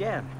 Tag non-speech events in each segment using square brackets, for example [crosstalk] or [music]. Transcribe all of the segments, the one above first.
again.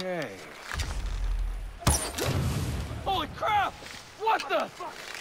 Okay. Holy crap! What the?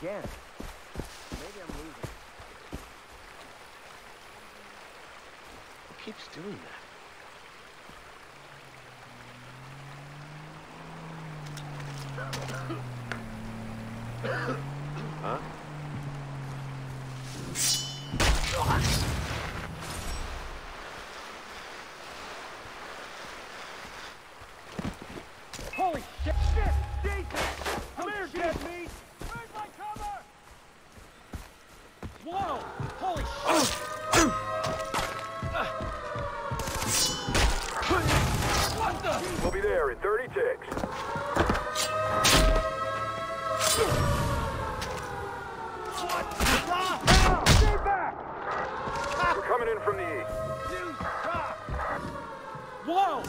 again. Maybe I'm losing. Who keeps doing that? We'll be there in 30 ticks. We're coming in from the east. Whoa!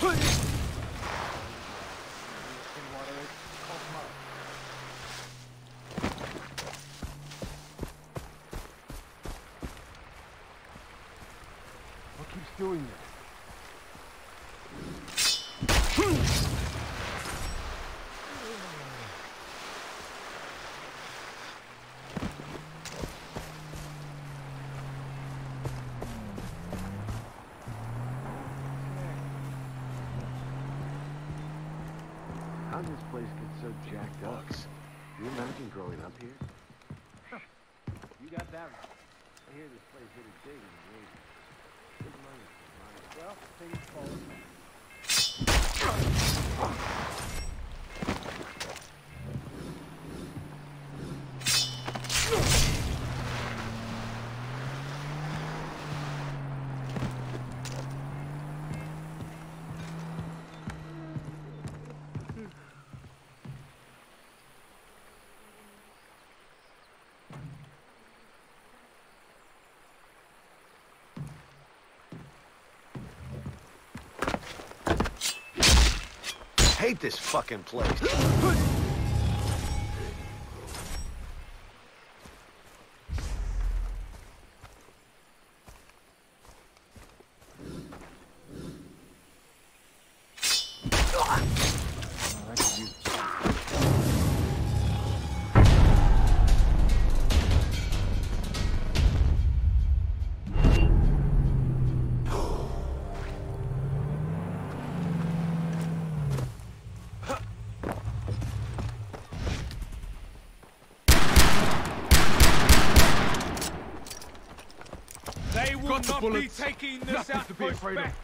What so jacked up? You imagine growing up here? you got that right. I hear this place hit it big in the 80s. Good money. Well, things fall apart. Hate this fucking place. Not be taking this Nothing to be afraid of. back.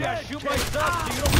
Maybe I shoot myself ah! so you don't...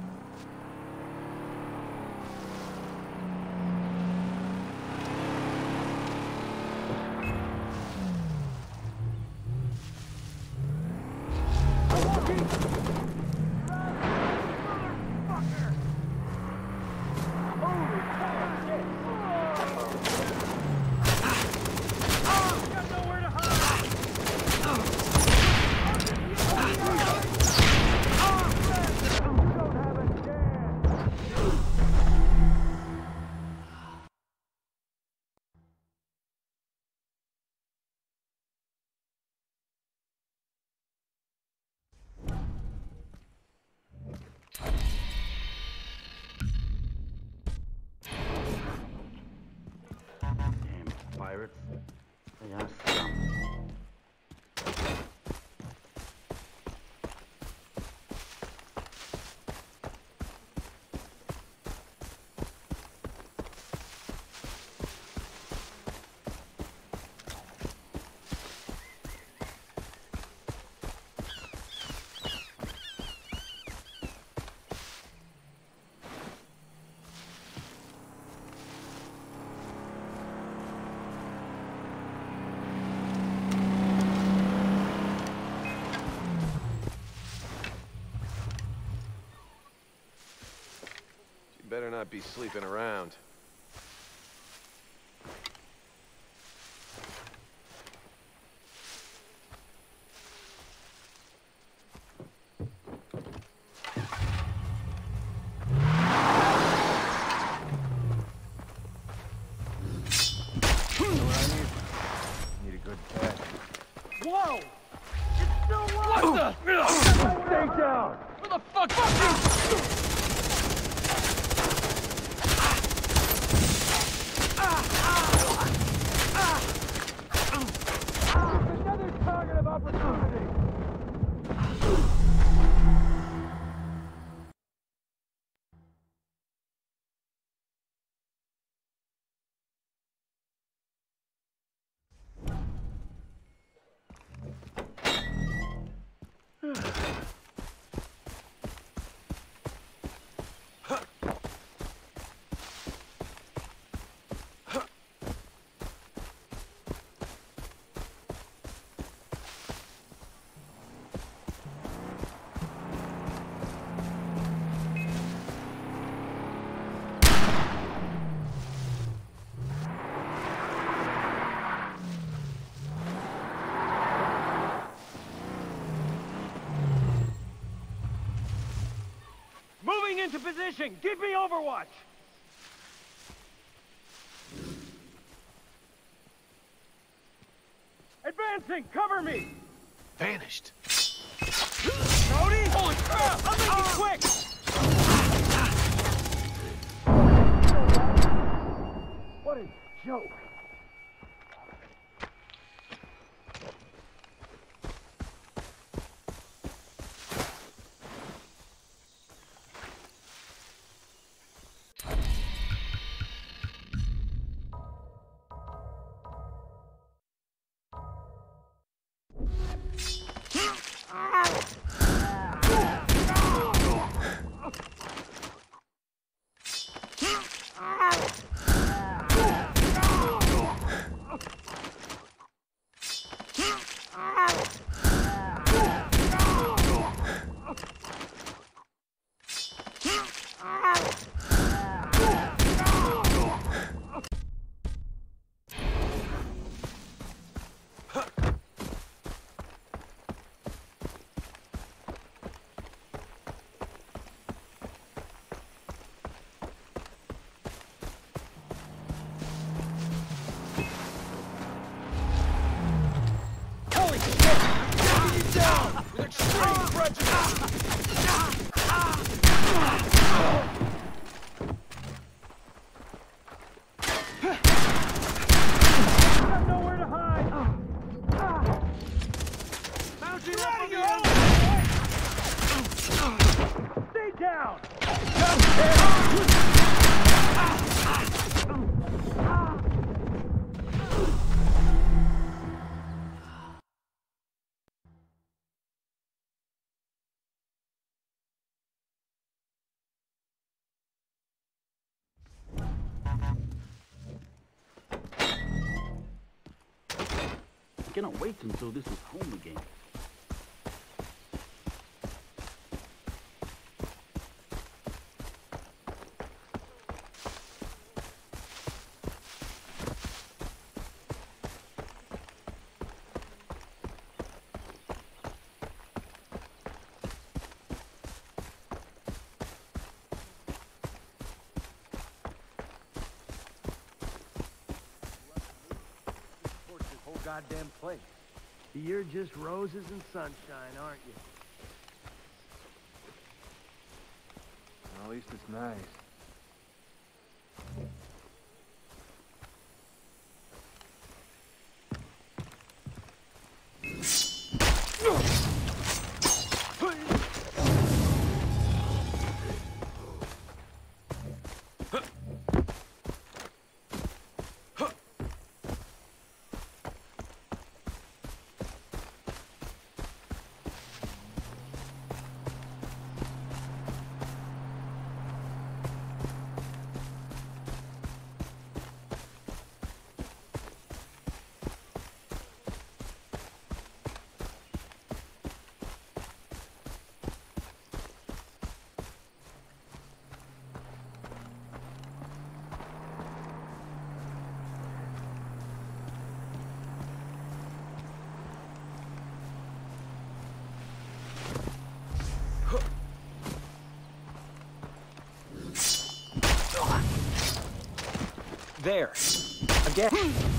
Not be sleeping around. Into position! Give me overwatch! Advancing! Cover me! Vanished. Cody! Holy crap! I'll make it quick! What a joke! Cannot wait until this is home again. Goddamn place. You're just roses and sunshine, aren't you? Well, at least it's nice. Again.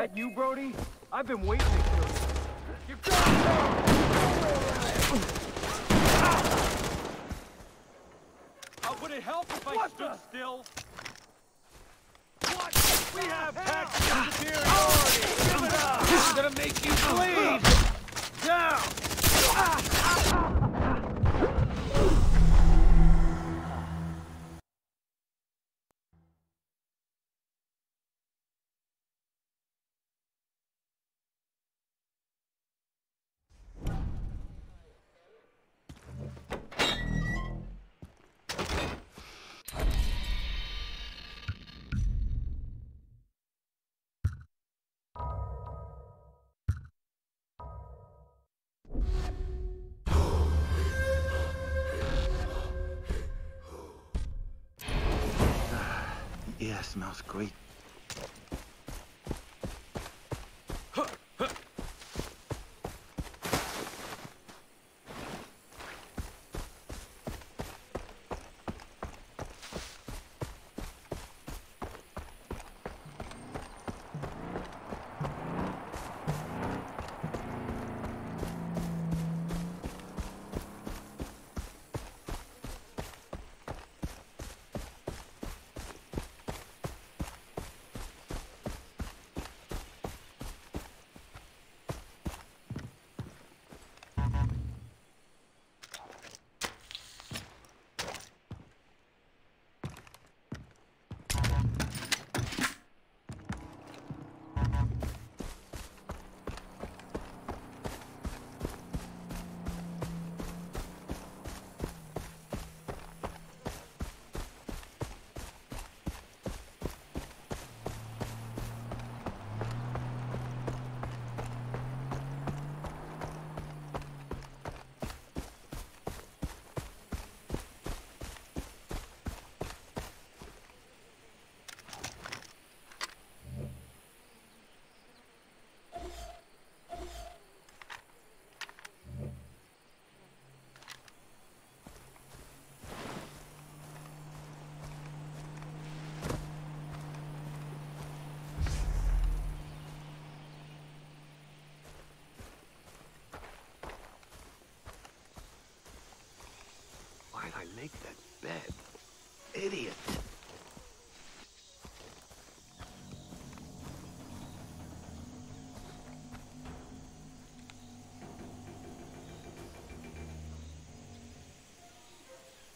That you, Brody? I've been waiting to kill you. You're Uh, would it help if I What stood the- still? What? We have tactical superiority! Give it up! This is gonna make you bleed! Down! Yeah, smells great.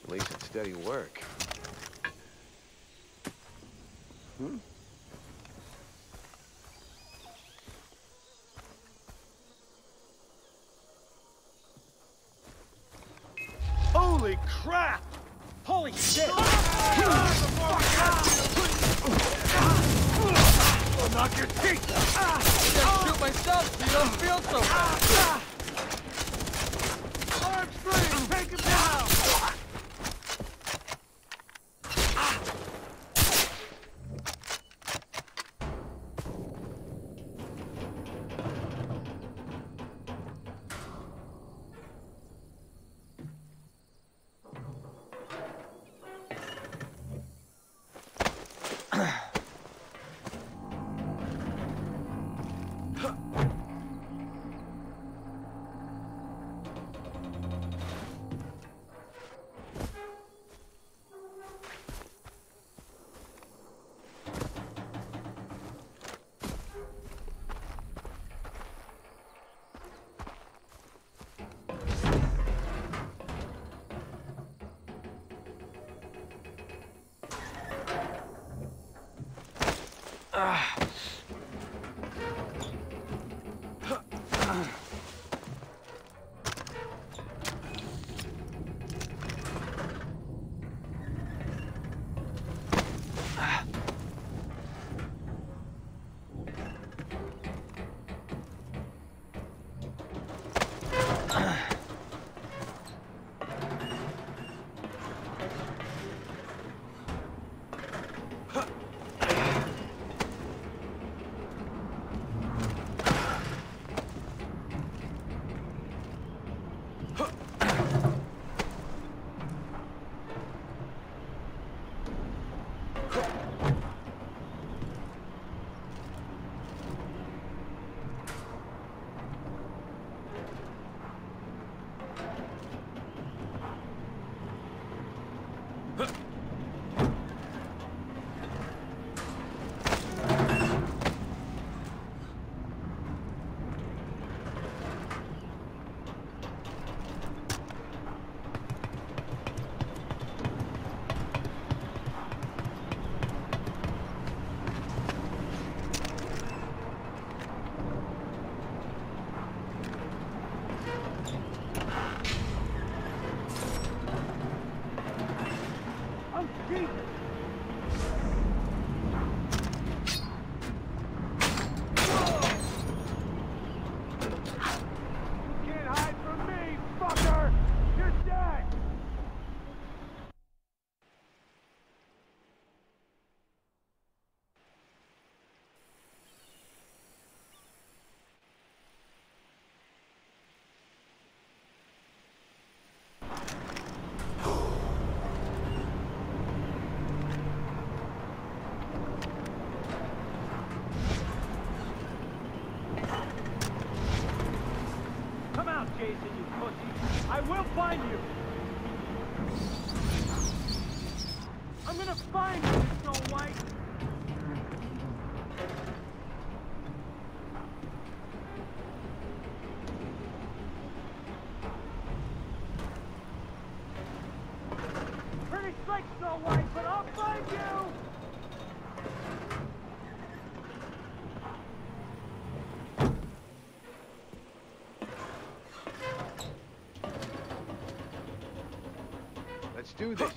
That's steady work. Holy do this.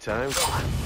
Time.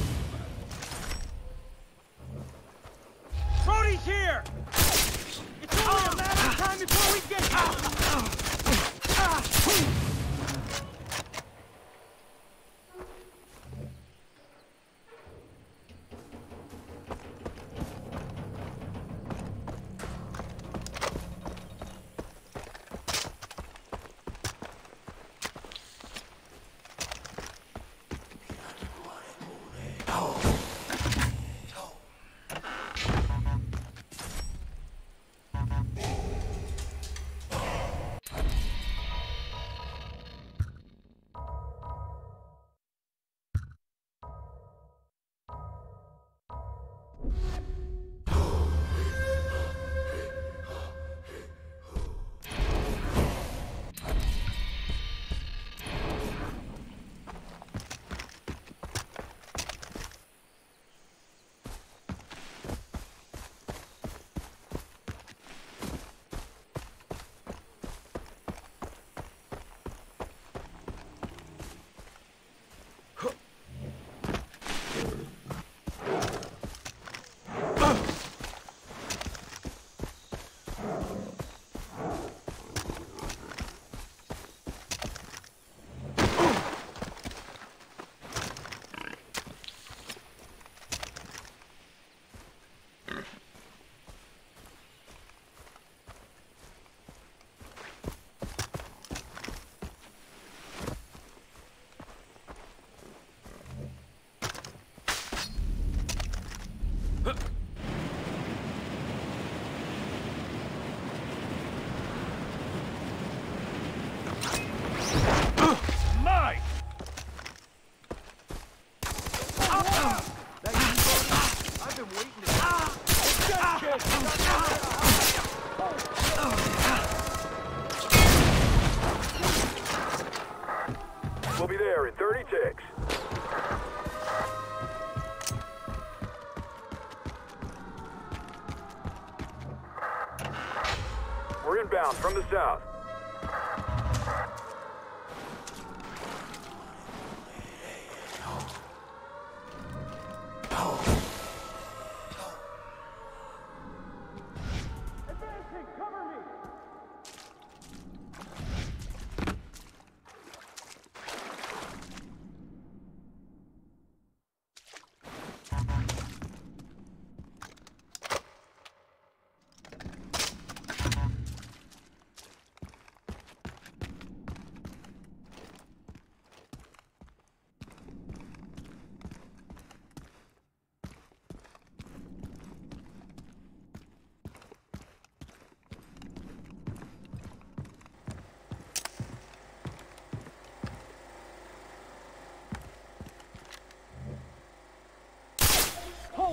from the south.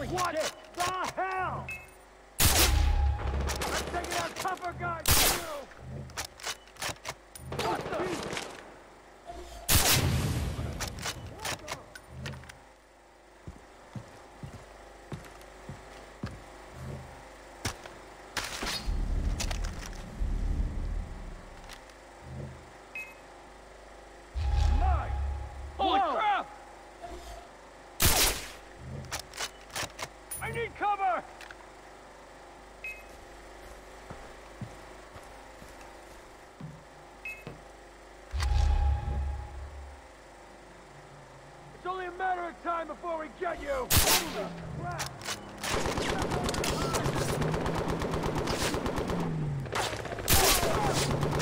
Holy what shit! the hell? Let's take it out cover guys! a matter of time before we get you!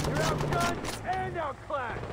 You're outgunned and outclassed!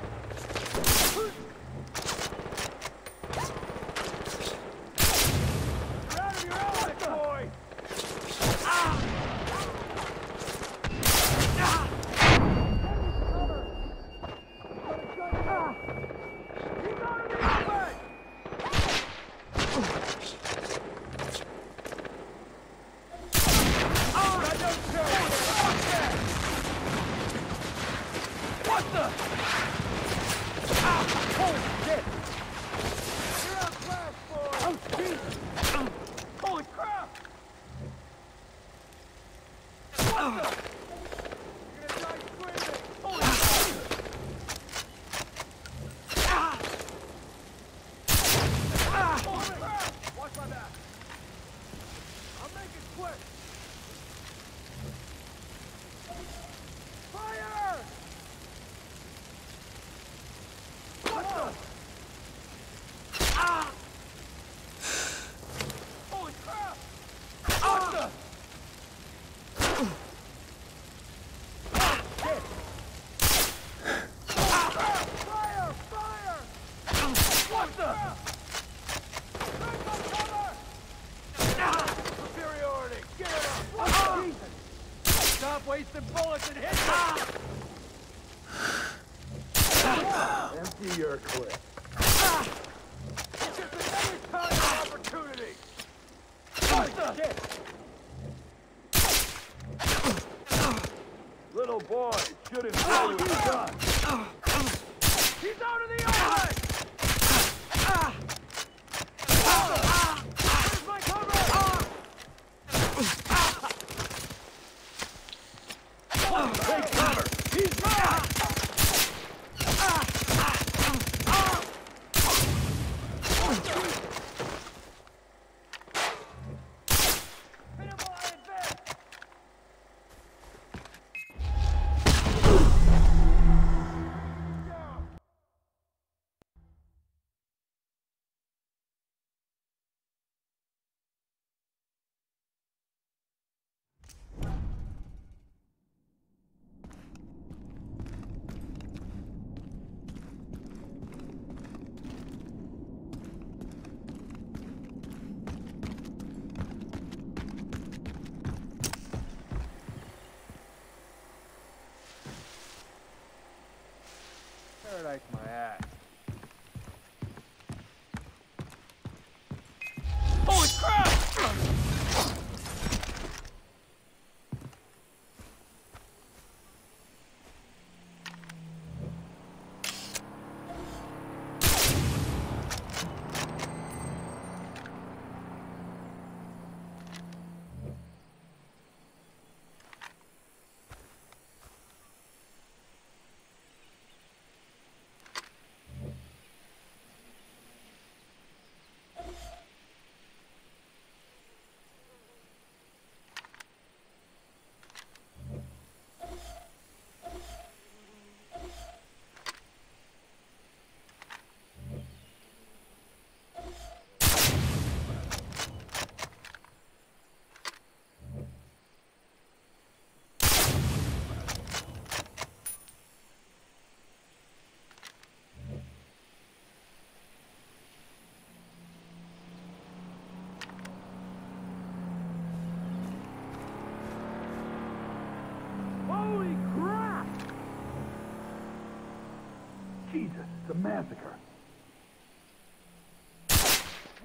Massacre.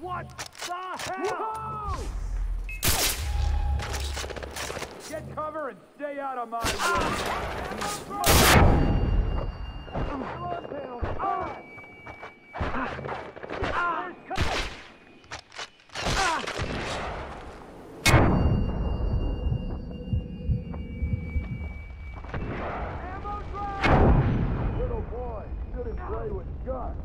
What the hell? Get cover and stay out of my ah! way. Little play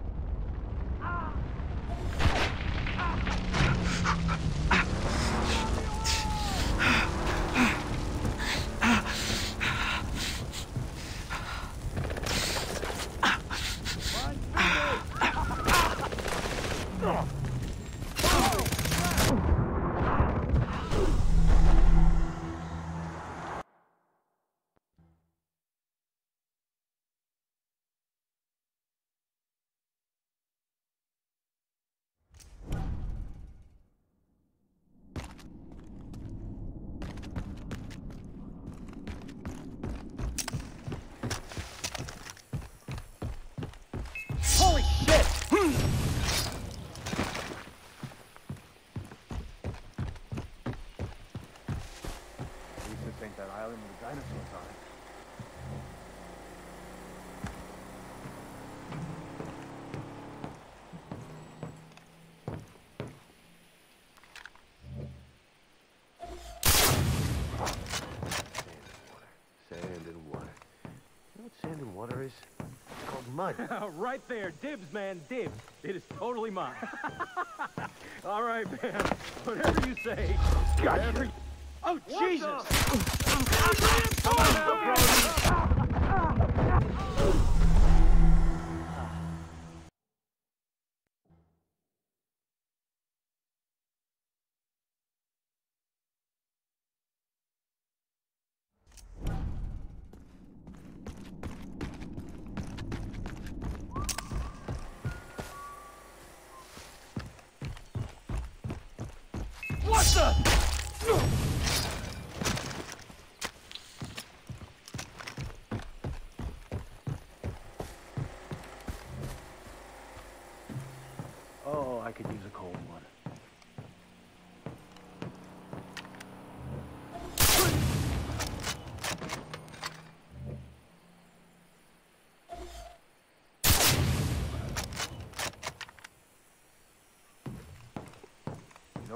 It's [laughs] mud. right there, dibs, man, dibs. It is totally mine. [laughs] All right, man. Whatever you say. Whatever. You... Oh, Jesus! Come on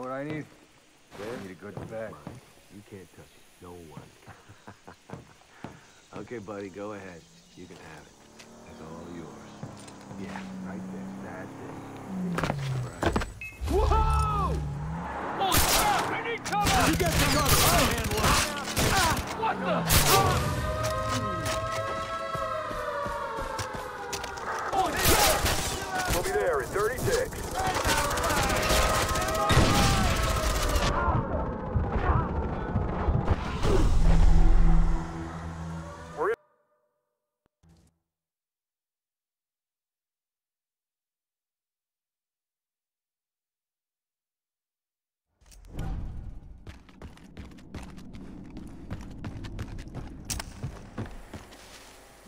know what I need? I need a good bed. You can't touch it. No one. [laughs] okay, buddy, go ahead. You can have it. It's all yours. Yeah, right there. That's it. Right. Whoa! Holy crap! I need cover! You get the cover. I'll handle it. What the? Holy crap! We'll be there in 36. We're in.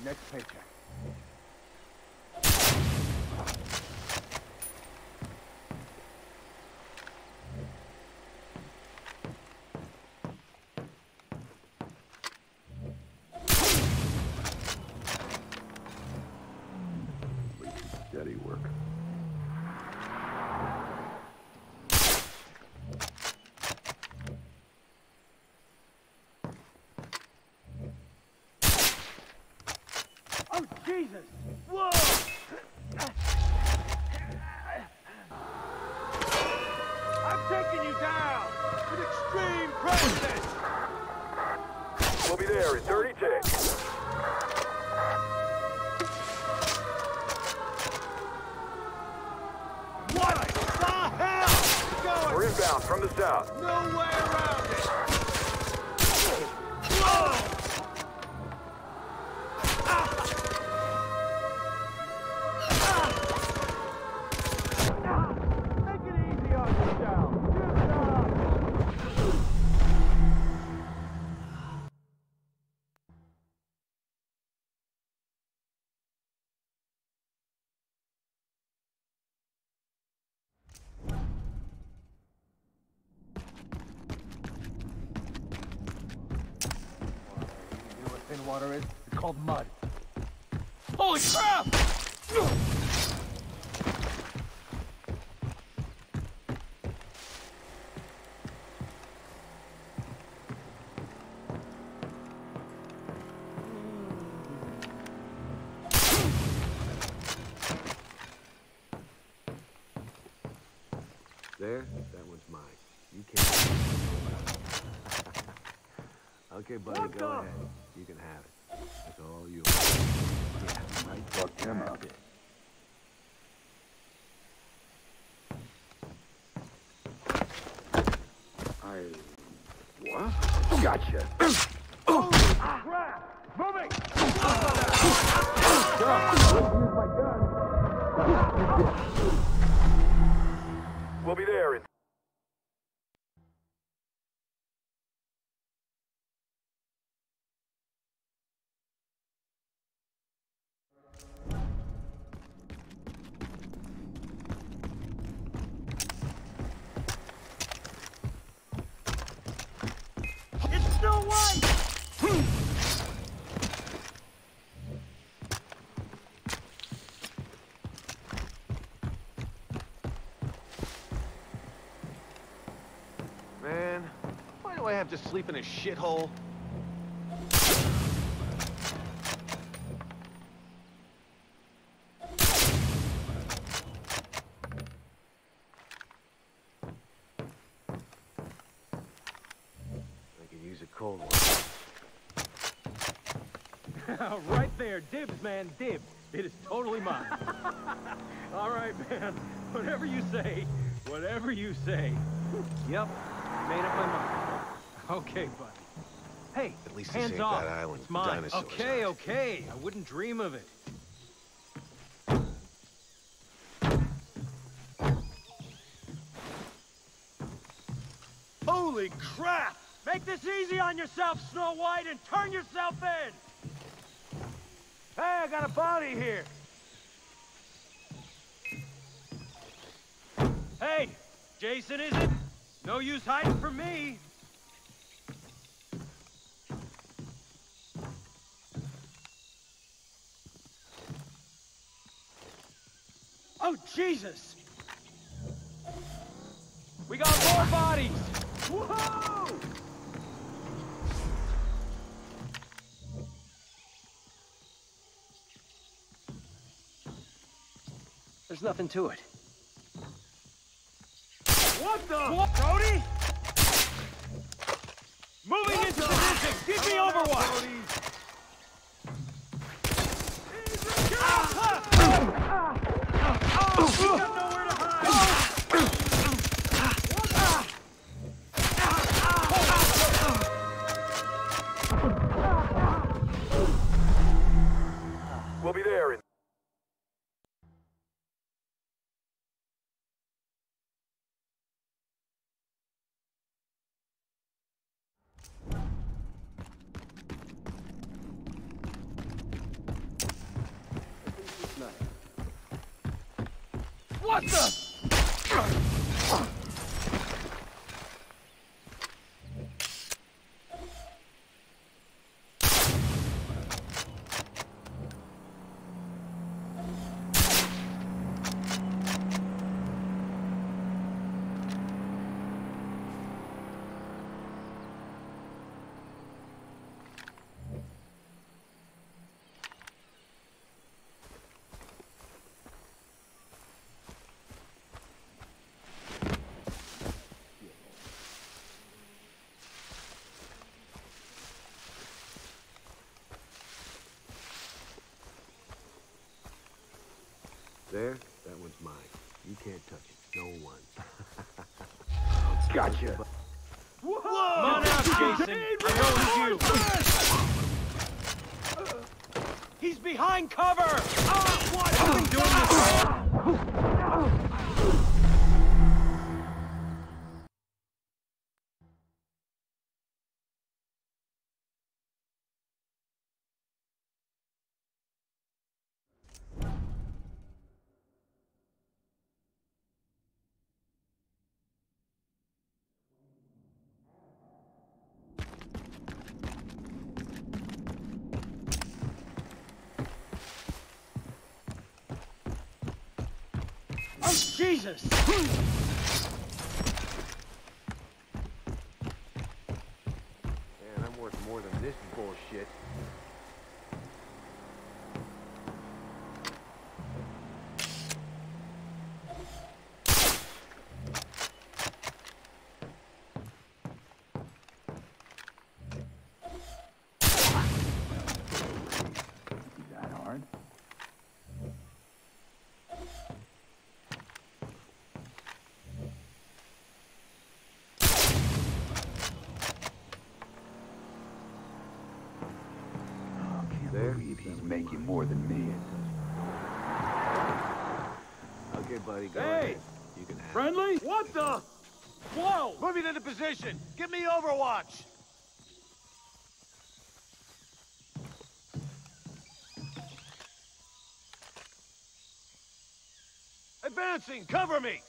Next paycheck. Steady work. Oh, Jesus! Whoa! I'm taking you down with extreme prejudice! We'll be there in 30 ticks. What the hell? Going... We're inbound from the south. No way around There, that one's mine. You can't. [laughs] okay, buddy, go ahead. You can have it. It's all yours. Yeah, right. Fuck him up. That's it. I... What? Gotcha. We'll be there in have to sleep in a shithole? I can use a cold one. [laughs] right there, dibs, man, dibs. It is totally mine. [laughs] All right, man. [laughs] Whatever you say, whatever you say. Yep, made up my mind. Okay, buddy. Hey, At least hands off. that island It's mine. dinosaurs Okay, okay. I wouldn't dream of it. Holy crap! Make this easy on yourself, Snow White, and turn yourself in! Hey, I got a body here! Hey, Jason, is it? No use hiding from me. Oh, Jesus! We got more bodies! Whoa! There's nothing to it. What the? What? Brody? Moving into position! Give me Overwatch! Ah! Ah! What the? There, that one's mine. You can't touch it. No one. [laughs] Gotcha. Come on out, Jason. I know it's you. He's behind cover! Ah, what? I've been doing this Jesus! Man, I'm worth more than this bullshit. That hard? Oh, can't There? believe he's making more than me. Okay, buddy, go Hey! ahead. You can have it. Friendly? What the? Whoa! Moving into position. Give me Overwatch. Advancing. Cover me.